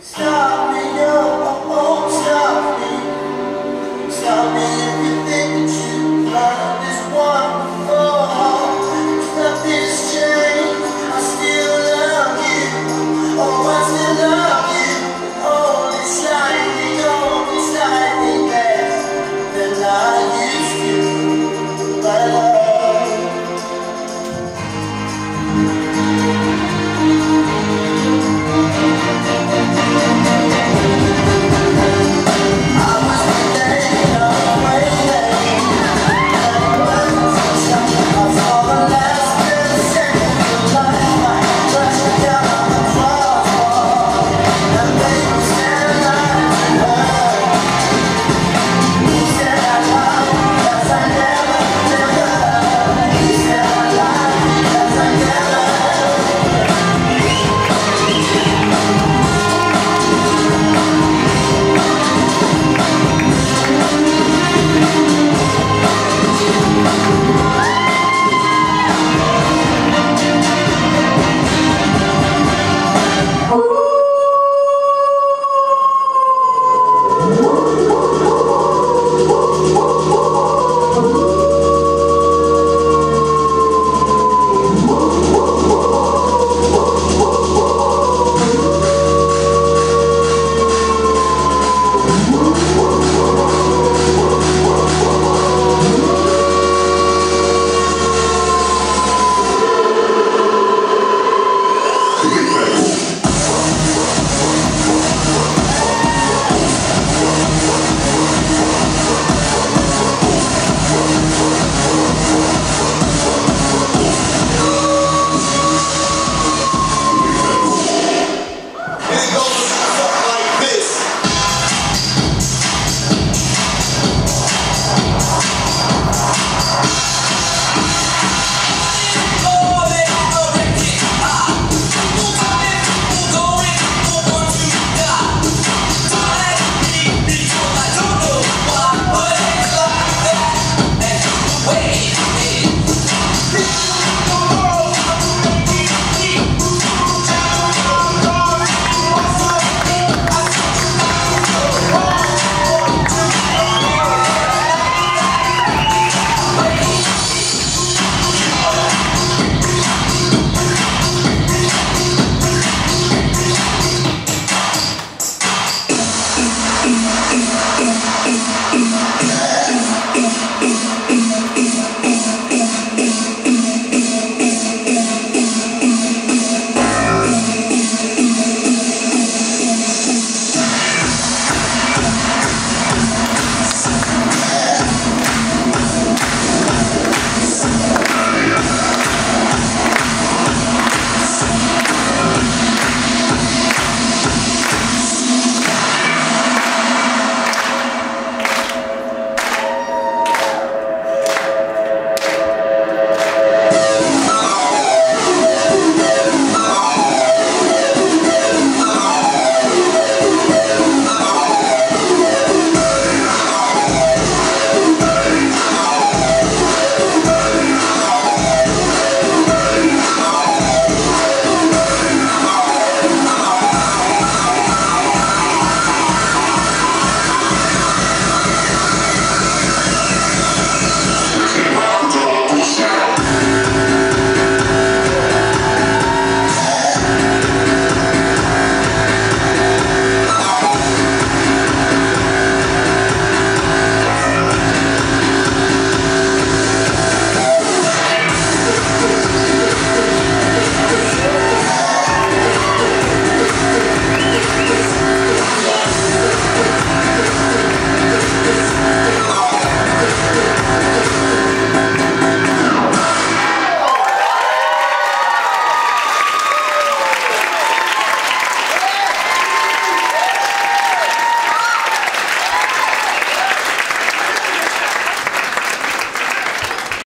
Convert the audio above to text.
Stop.